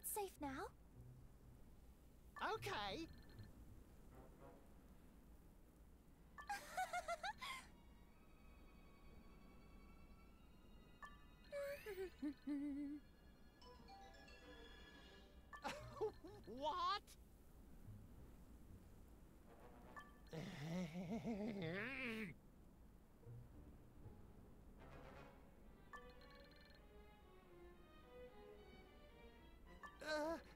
it's safe now. Okay. what? uh,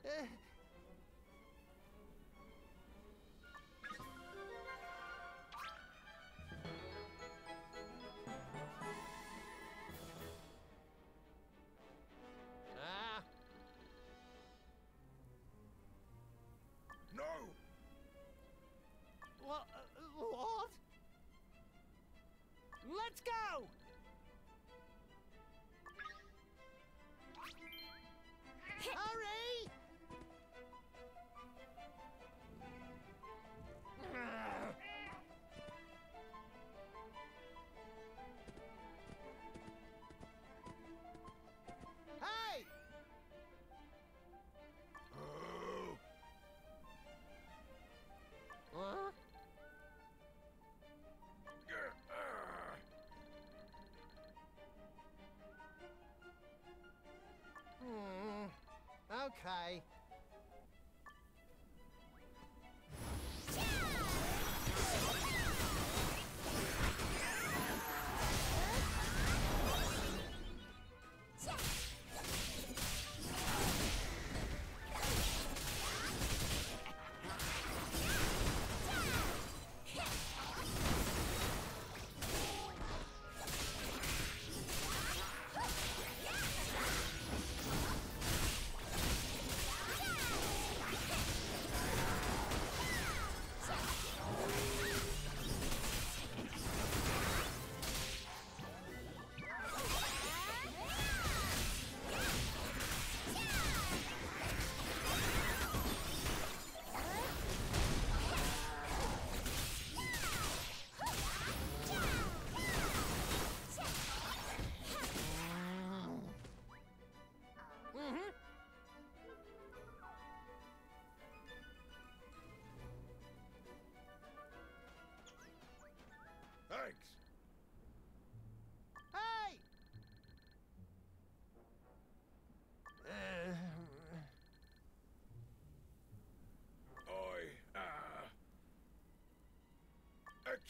Okay.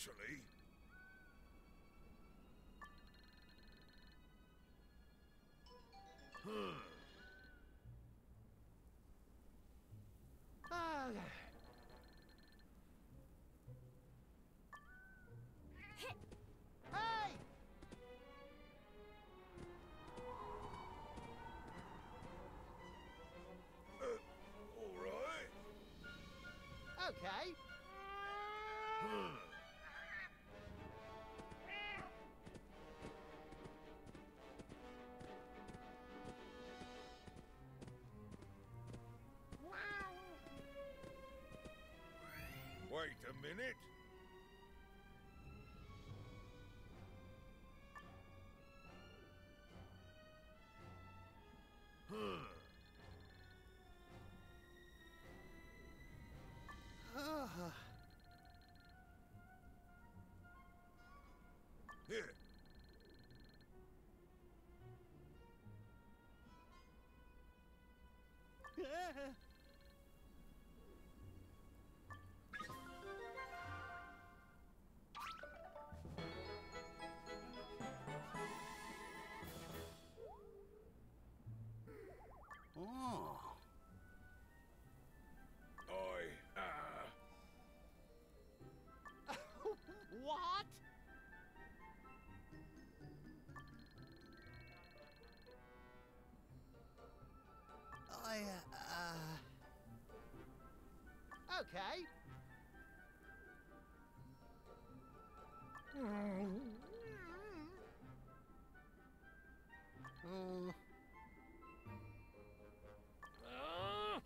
Actually... a minute. Here. I, uh... Okay. Uh, Ah.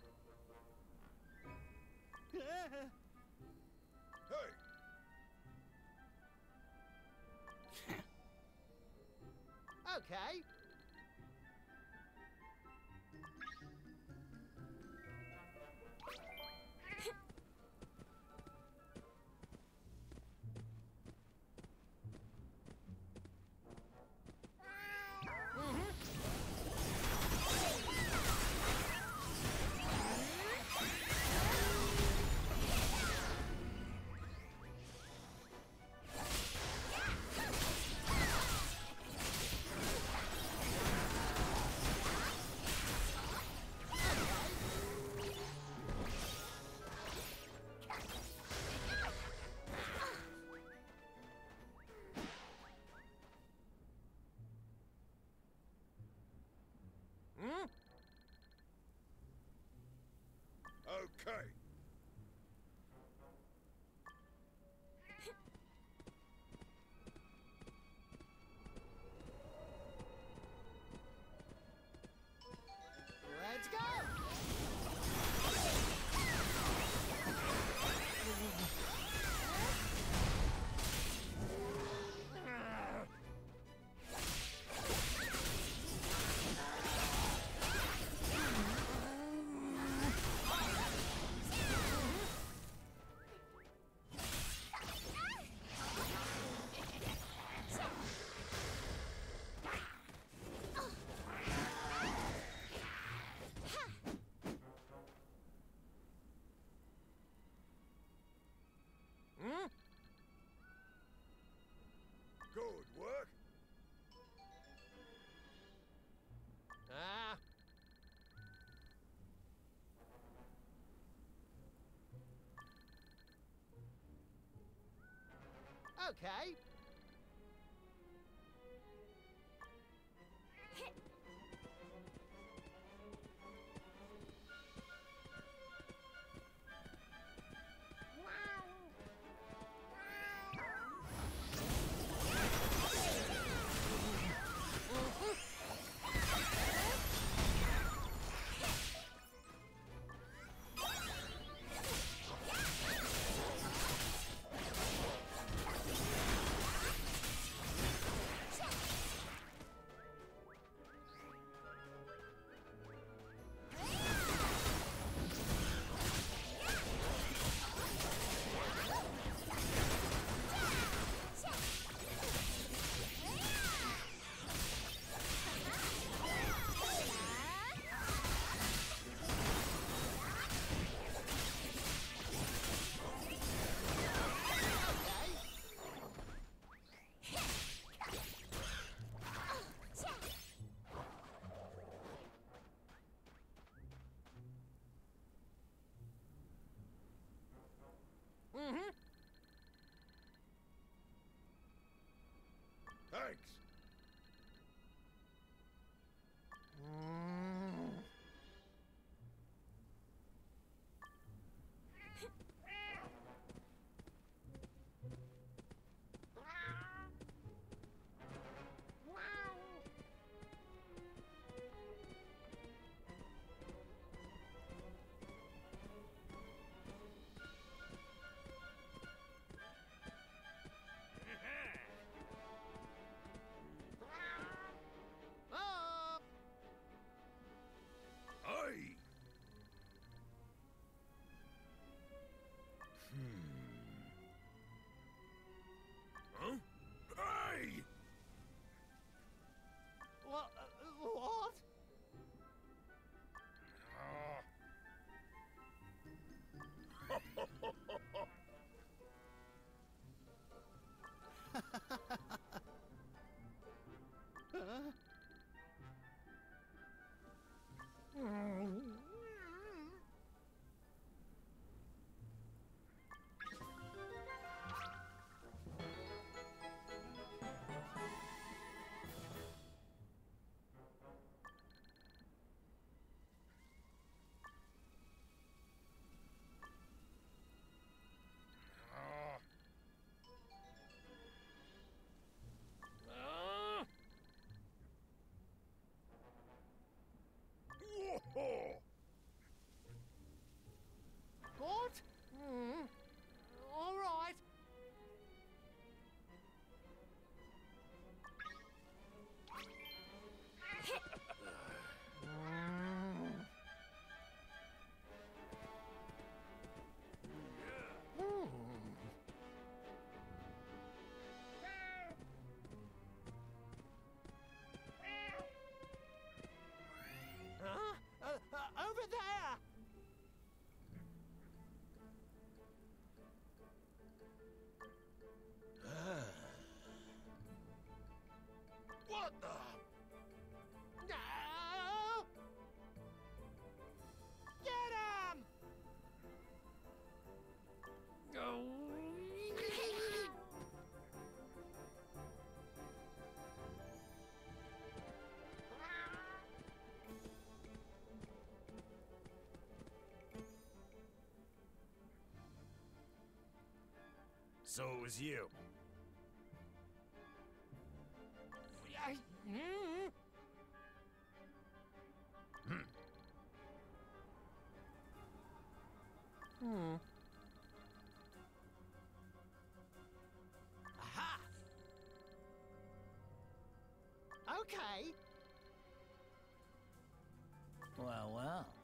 Hey! okay. Okay. Thanks. What the? No! Get him! Go! So it was you. Hmm. Aha! Okay. Well, well.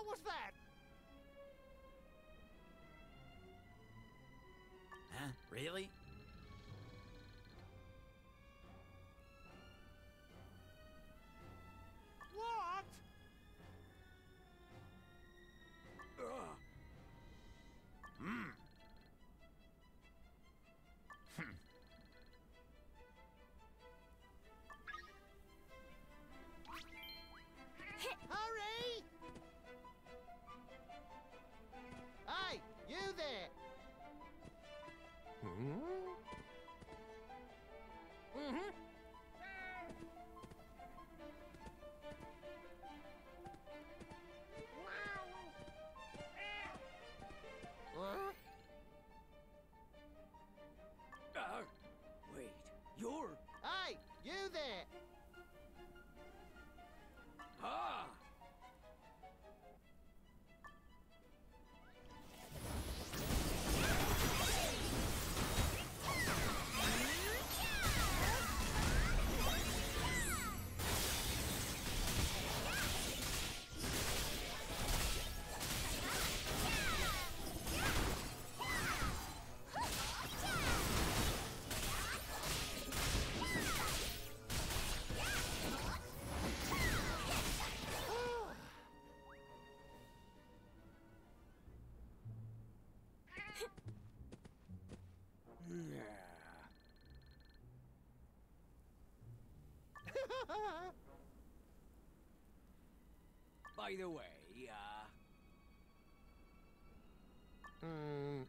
What was that? Huh? Really? By the way, uh... Hmm.